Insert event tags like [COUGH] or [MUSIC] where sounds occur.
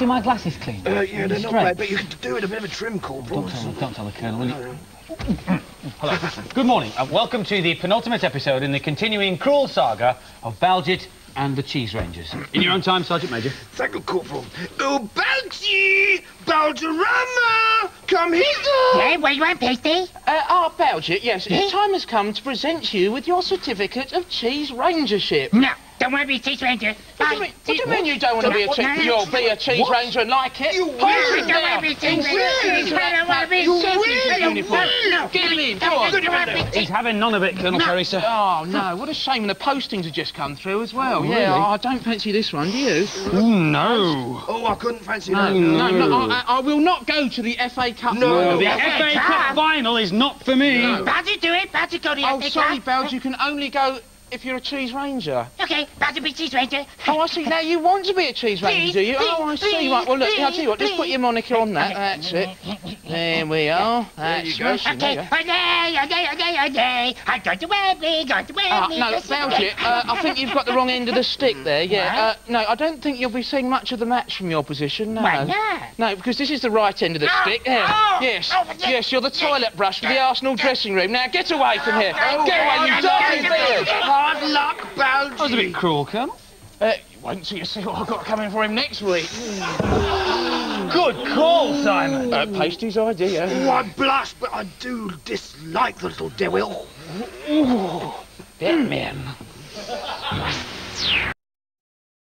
see my glasses clean? Uh, yeah, they're not Straight. bad, but you could do it a bit of a trim, Corporal. Don't tell, don't tell the Colonel, will you? Hello. [LAUGHS] Good morning, and welcome to the penultimate episode in the continuing cruel saga of Baljit and the Cheese Rangers. In your own time, Sergeant Major. Thank you, Corporal. Oh, Balti! Balderama! Come hither! Hey, what you want, Pasty? Uh, our Belgian, yes, Eh? the time has come to present you with your certificate of cheese rangership. No, don't want to be a Cheese Ranger. What do you mean, what do you, mean you don't want to be a No, cheese? no, You'll be a cheese What? ranger and like it. You will. I don't want to be Cheese Will. Ranger. I don't want to be You Cheese will. Ranger. Uniform. No, no. Get him in, go on. don't want to be He's having none of it, Colonel Perry, sir. Oh, no, what a shame. And the postings have just come through as well. Oh, yeah, really? I don't fancy this one, do you? no. Oh, I couldn't fancy that. no, no, I, I will not go to the FA Cup. No. The FA. Cup final is not for me. Badger, do it. Badger, go to the Oh, sorry, Cup. Belge, you can only go if you're a cheese ranger. Okay, Badger be Cheese Ranger. Oh, I see. Now you want to be a cheese ranger, do you? Oh, I see. Right. Well, look. I'll tell you what. Just put your moniker on that. That's it. There we are. That's you go. smashing, there Okay, you go. okay, okay, okay, okay. I'm going to Wembley, going to Ah, Wembley. no, Belgium, uh, I think you've got the wrong end of the stick there, yeah. Uh, no, I don't think you'll be seeing much of the match from your position, no. Why not? No, because this is the right end of the Oh, stick. There. oh, yes, oh, yes, you're the toilet brush for the Arsenal dressing room. Now, get away from here. Oh, get away, you oh, dirty oh, beard. Hard luck, Balti! That was a bit cruel, Colonel. Uh, wait until you see what I've [LAUGHS] got coming for him next week. [GASPS] Good call, Simon. Uh, Pasty's idea. Oh, I blush, but I do dislike the little devil. That man. [LAUGHS]